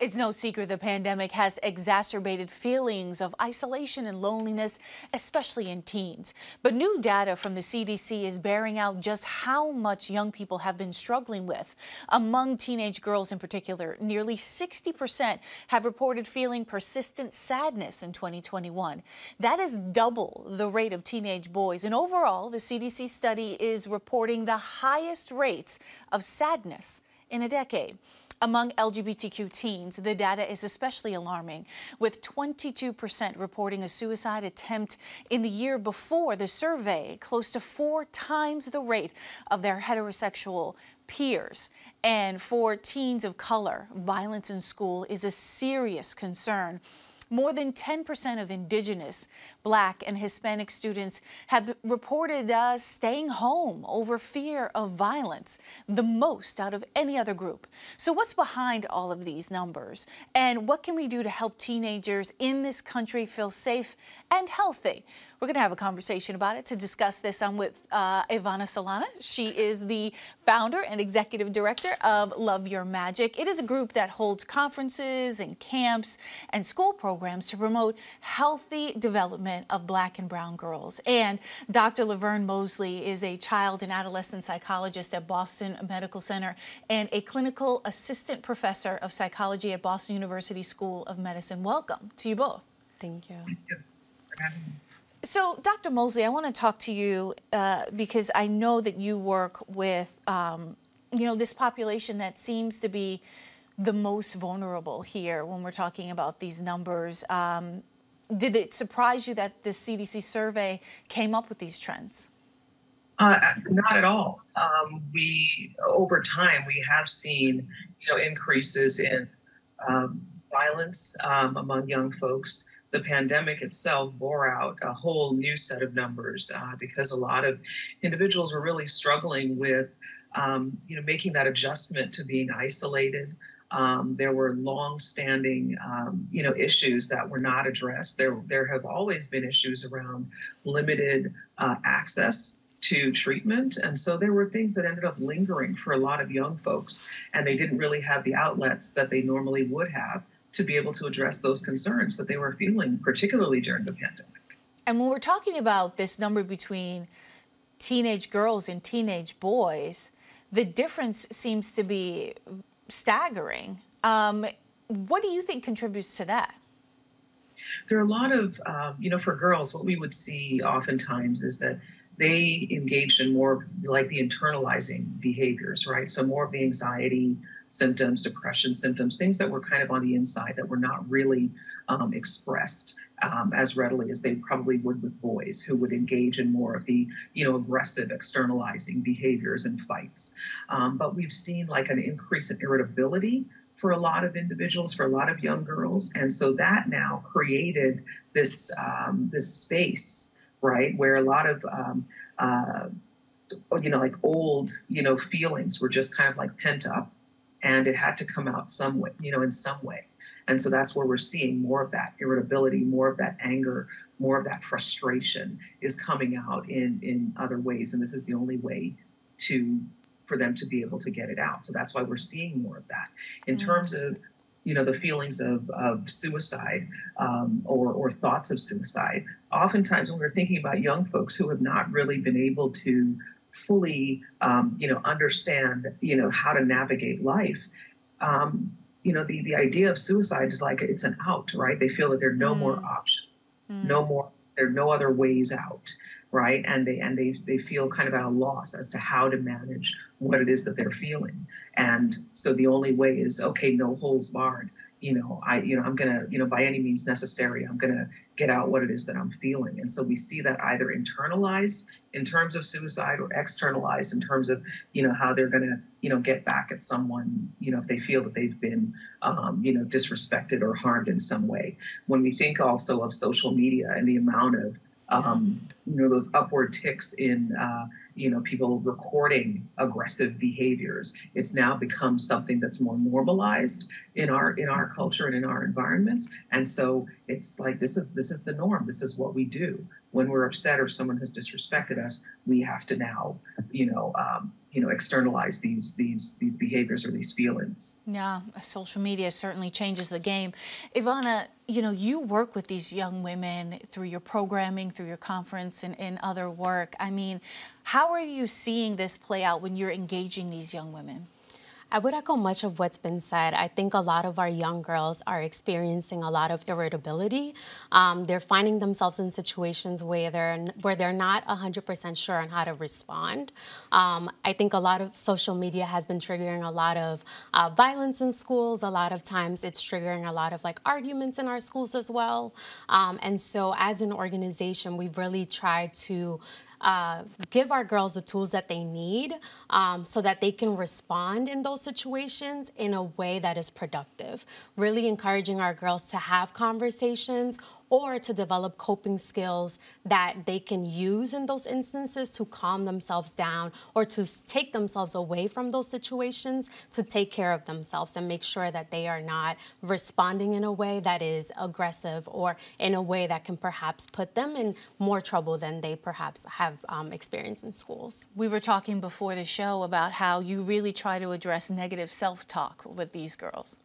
It's no secret the pandemic has exacerbated feelings of isolation and loneliness, especially in teens. But new data from the CDC is bearing out just how much young people have been struggling with. Among teenage girls in particular, nearly 60% have reported feeling persistent sadness in 2021. That is double the rate of teenage boys. And overall, the CDC study is reporting the highest rates of sadness in a decade. Among LGBTQ teens, the data is especially alarming, with 22% reporting a suicide attempt in the year before the survey, close to four times the rate of their heterosexual peers. And for teens of color, violence in school is a serious concern. More than 10% of Indigenous, Black, and Hispanic students have reported uh, staying home over fear of violence, the most out of any other group. So, what's behind all of these numbers? And what can we do to help teenagers in this country feel safe and healthy? We're going to have a conversation about it. To discuss this, I'm with uh, Ivanna Solano. She is the founder and executive director of Love Your Magic. It is a group that holds conferences and camps and school programs to promote healthy development of black and brown girls. And Dr. Lovern Moseley is a child and adolescent psychologist at Boston Medical Center and a clinical assistant professor of psychology at Boston University School of Medicine. Welcome to you both. Thank you. Thank you. So, Dr. Moseley, I want to talk to you uh, because I know that you work with, um, you know, this population that seems to be the most vulnerable here when we're talking about these numbers. Um, did it surprise you that the CDC survey came up with these trends? Uh, not at all. Um, we over time we have seen, you know, increases in um, violence um, among young folks the pandemic itself bore out a whole new set of numbers uh, because a lot of individuals were really struggling with, um, you know, making that adjustment to being isolated. Um, there were long-standing, um, you know, issues that were not addressed. There, there have always been issues around limited uh, access to treatment. And so there were things that ended up lingering for a lot of young folks, and they didn't really have the outlets that they normally would have to be able to address those concerns that they were feeling, particularly during the pandemic. And when we're talking about this number between teenage girls and teenage boys, the difference seems to be staggering. Um, what do you think contributes to that? There are a lot of, um, you know, for girls, what we would see oftentimes is that they engaged in more like the internalizing behaviors, right? So more of the anxiety, symptoms, depression symptoms, things that were kind of on the inside that were not really um, expressed um, as readily as they probably would with boys who would engage in more of the, you know, aggressive externalizing behaviors and fights. Um, but we've seen like an increase in irritability for a lot of individuals, for a lot of young girls, and so that now created this um, this space, right, where a lot of um, uh, you know, like old, you know, feelings were just kind of like pent up and it had to come out some way, you know, in some way. And so that's where we're seeing more of that irritability, more of that anger, more of that frustration is coming out in in other ways. And this is the only way to for them to be able to get it out. So that's why we're seeing more of that. In mm terms of you know the feelings of, of suicide um, or, or thoughts of suicide oftentimes when we're thinking about young folks who have not really been able to fully, um, you know, understand, you know, how to navigate life, um, you know, the, the idea of suicide is like it's an out, right? They feel that there are no mm. more options, mm. no more, there are no other ways out, right? And they and they they feel kind of at a loss as to how to manage what it is that they're feeling. And so the only way is okay, no holes barred. You know, I, you know, I'm gonna, you know, by any means necessary, I'm gonna get out what it is that I'm feeling. And so we see that either internalized in terms of suicide or externalized in terms of you know how they're going to you know get back at someone you know if they feel that they've been um, you know disrespected or harmed in some way. When we think also of social media and the amount of um, you know those upward ticks in uh, you know people recording aggressive behaviors. It's now become something that's more normalized in our in our culture and in our environments. And so it's like this is this is the norm. This is what we do. When we're upset or someone has disrespected us we have to now you know um, you know externalize these these these behaviors or these feelings. Yeah social media certainly changes the game. Ivanna you know you work with these young women through your programming through your conference and, and other work. I mean how are you seeing this play out when you're engaging these young women I would echo much of what's been said. I think a lot of our young girls are experiencing a lot of irritability. Um, they're finding themselves in situations where they're where they're not 100% sure on how to respond. Um, I think a lot of social media has been triggering a lot of uh, violence in schools. A lot of times, it's triggering a lot of like arguments in our schools as well. Um, and so, as an organization, we've really tried to uh, give our girls the tools that they need um, so that they can respond in those situations in a way that is productive. Really encouraging our girls to have conversations or to develop coping skills that they can use in those instances to calm themselves down or to take themselves away from those situations to take care of themselves and make sure that they are not responding in a way that is aggressive or in a way that can perhaps put them in more trouble than they perhaps have um, experienced in schools. We were talking before the show about how you really try to address negative self-talk with these girls.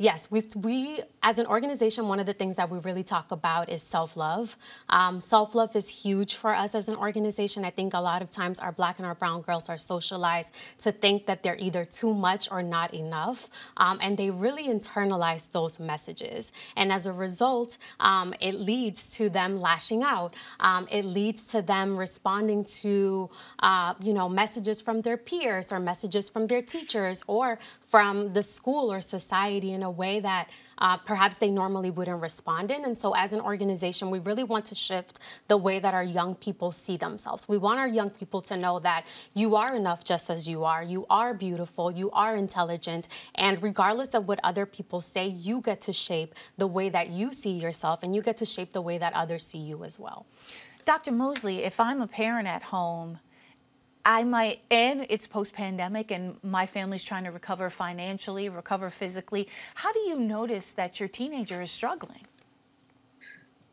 Yes, we've, we, as an organization, one of the things that we really talk about is self-love. Um, self-love is huge for us as an organization. I think a lot of times our black and our brown girls are socialized to think that they're either too much or not enough, um, and they really internalize those messages. And as a result, um, it leads to them lashing out. Um, it leads to them responding to, uh, you know, messages from their peers or messages from their teachers or from the school or society in a way that uh, perhaps they normally wouldn't respond in. And so as an organization, we really want to shift the way that our young people see themselves. We want our young people to know that you are enough just as you are. You are beautiful. You are intelligent. And regardless of what other people say, you get to shape the way that you see yourself and you get to shape the way that others see you as well. Dr. Moseley, if I'm a parent at home I might, and it's post pandemic, and my family's trying to recover financially, recover physically. How do you notice that your teenager is struggling?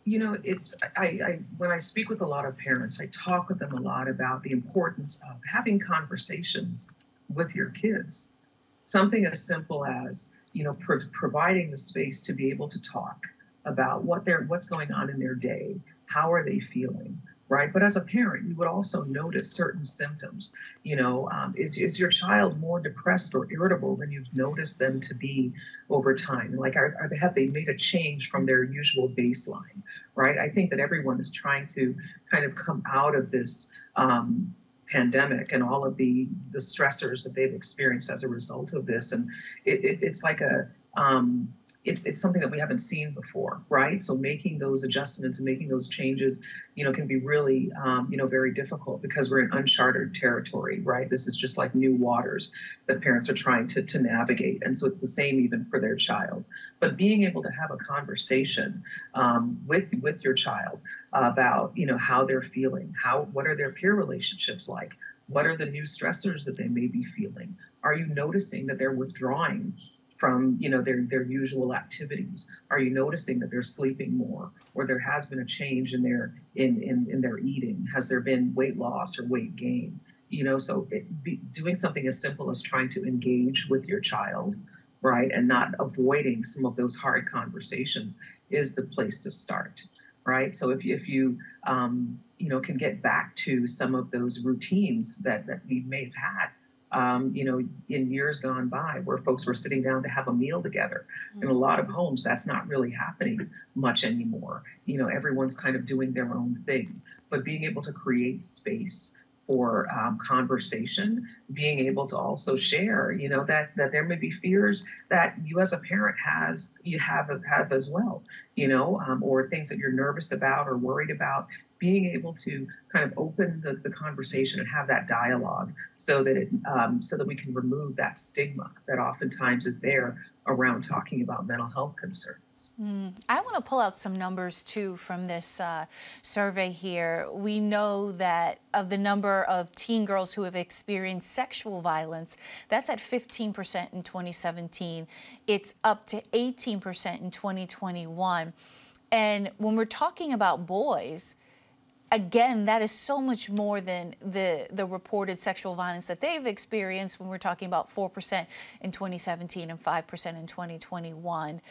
You know, it's I, I when I speak with a lot of parents, I talk with them a lot about the importance of having conversations with your kids. Something as simple as you know pro- providing the space to be able to talk about what they're what's going on in their day, how are they feeling, right? But as a parent, you would also notice certain symptoms. You know, um, is, is your child more depressed or irritable than you've noticed them to be over time? Like, are, are they, have they made a change from their usual baseline, right? I think that everyone is trying to kind of come out of this um, pandemic and all of the the stressors that they've experienced as a result of this, and it, it, it's like a um, it's it's something that we haven't seen before, right? So making those adjustments and making those changes, you know, can be really, um, you know, very difficult because we're in uncharted territory, right? This is just like new waters that parents are trying to to navigate, and so it's the same even for their child. But being able to have a conversation um, with with your child about, you know, how they're feeling, how what are their peer relationships like, what are the new stressors that they may be feeling? Are you noticing that they're withdrawing from you know their their usual activities. Are you noticing that they're sleeping more or there has been a change in their in in, in their eating? Has there been weight loss or weight gain? You know so be, doing something as simple as trying to engage with your child right and not avoiding some of those hard conversations is the place to start right? So if, if you um, you know can get back to some of those routines that that we may have had um, you know, in years gone by where folks were sitting down to have a meal together. Mm-hmm. In a lot of homes, that's not really happening much anymore. You know, everyone's kind of doing their own thing. But being able to create space for um, conversation, being able to also share, you know, that that there may be fears that you as a parent has you have have as well, you know, um, or things that you're nervous about or worried about, being able to kind of open the, the conversation and have that dialogue so that it um, so that we can remove that stigma that oftentimes is there around talking about mental health concerns. Mm. I want to pull out some numbers too from this uh, survey here. We know that of the number of teen girls who have experienced sexual violence, that's at 15% in 2017. It's up to 18% in 2021. And when we're talking about boys, again, that is so much more than the, the reported sexual violence that they've experienced when we're talking about 4% in 2017 and 5% in 2021.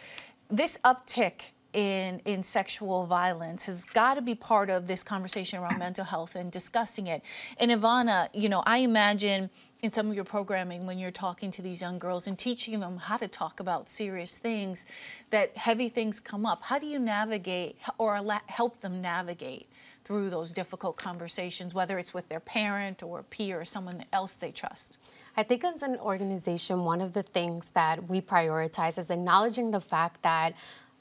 This uptick in, in sexual violence has got to be part of this conversation around mental health and discussing it. And Ivanna, you know, I imagine in some of your programming when you're talking to these young girls and teaching them how to talk about serious things, that heavy things come up. How do you navigate or help them navigate through those difficult conversations, whether it's with their parent or peer or someone else they trust? I think as an organization, one of the things that we prioritize is acknowledging the fact that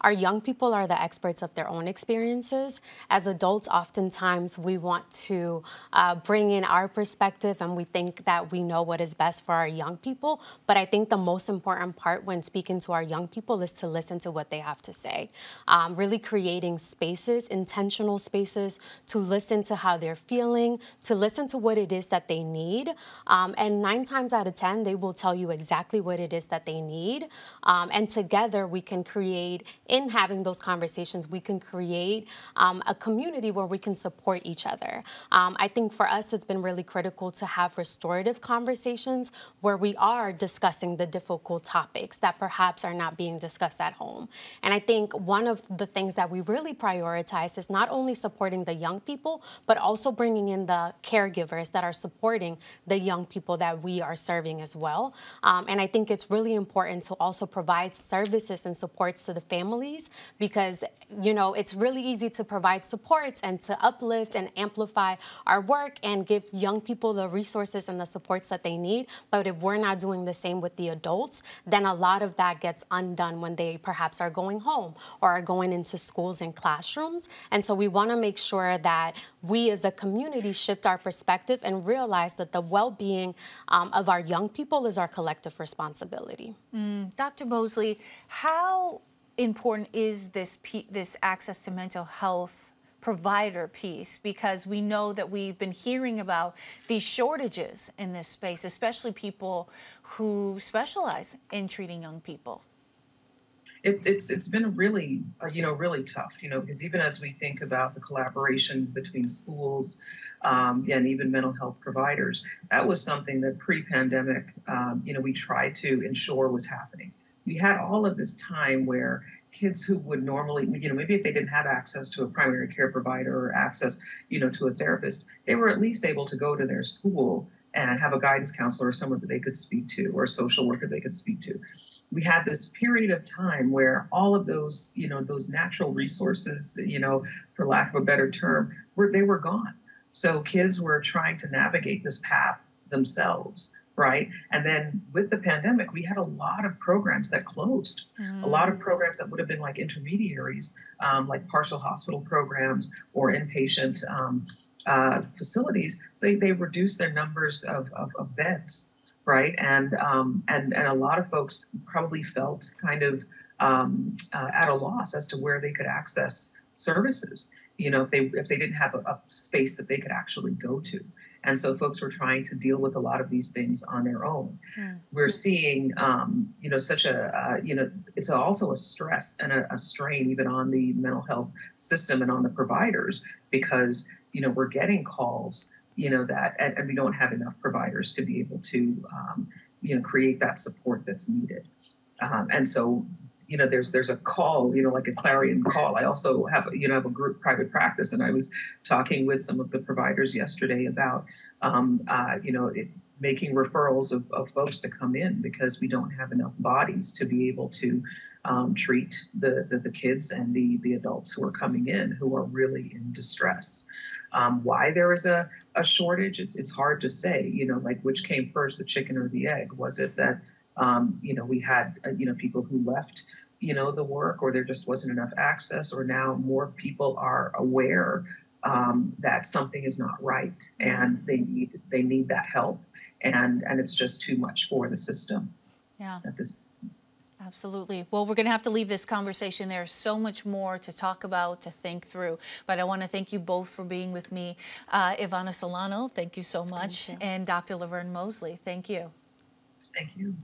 our young people are the experts of their own experiences. As adults, oftentimes we want to uh, bring in our perspective and we think that we know what is best for our young people. But I think the most important part when speaking to our young people is to listen to what they have to say. Um, really creating spaces, intentional spaces, to listen to how they're feeling, to listen to what it is that they need. Um, and nine times out of 10, they will tell you exactly what it is that they need. Um, and together we can create in having those conversations, we can create um, a community where we can support each other. Um, I think for us, it's been really critical to have restorative conversations where we are discussing the difficult topics that perhaps are not being discussed at home. And I think one of the things that we really prioritize is not only supporting the young people, but also bringing in the caregivers that are supporting the young people that we are serving as well. Um, and I think it's really important to also provide services and supports to the family families because, you know, it's really easy to provide supports and to uplift and amplify our work and give young people the resources and the supports that they need. But if we're not doing the same with the adults, then a lot of that gets undone when they perhaps are going home or are going into schools and classrooms. And so we want to make sure that we as a community shift our perspective and realize that the well-being um, of our young people is our collective responsibility. Mm, Dr. Moseley, how important is this this access to mental health provider piece because we know that we've been hearing about these shortages in this space, especially people who specialize in treating young people. It, it's it's been really uh, you know really tough you know because even as we think about the collaboration between schools um, and even mental health providers that was something that pre-pandemic um, you know we tried to ensure was happening we had all of this time where kids who would normally, you know, maybe if they didn't have access to a primary care provider or access, you know, to a therapist, they were at least able to go to their school and have a guidance counselor or someone that they could speak to or a social worker they could speak to. We had this period of time where all of those, you know, those natural resources, you know, for lack of a better term, were they were gone. So kids were trying to navigate this path themselves right? And then with the pandemic, we had a lot of programs that closed. Mm. A lot of mm. programs that would have been like intermediaries, um, like partial hospital programs or inpatient um, uh, facilities, they, they reduced their numbers of, of, of beds, right? And, um, and, and a lot of folks probably felt kind of um, uh, at a loss as to where they could access services you know if they if they didn't have a, a space that they could actually go to and so folks were trying to deal with a lot of these things on their own. Mm. We're seeing, um, you know, such a, uh, you know, it's also a stress and a, a, strain even on the mental health system and on the providers because, you know, we're getting calls, you know, that, and, and we don't have enough providers to be able to, um, you know, create that support that's needed. Um, and so you know there's there's a call you know like a clarion call. I also have you know have a group private practice and i was talking with some of the providers yesterday about um, uh, you know it, making referrals of, of folks to come in because we don't have enough bodies to be able to um, treat the, the, the kids and the the adults who are coming in who are really in distress. Um, why there is a, a shortage? It's it's hard to say you know like which came first the chicken or the egg? Was it that um, you know, we had, uh, you know, people who left, you know, the work or there just wasn't enough access or now more people are aware um, that something is not right and they need, they need that help. And, and it's just too much for the system. Yeah. At this Absolutely. Well, we're going to have to leave this conversation. There's so much more to talk about, to think through. But I want to thank you both for being with me. Uh, Ivanna Solano, thank you so much. You. And Dr. Lovern Moseley, thank you. Thank you.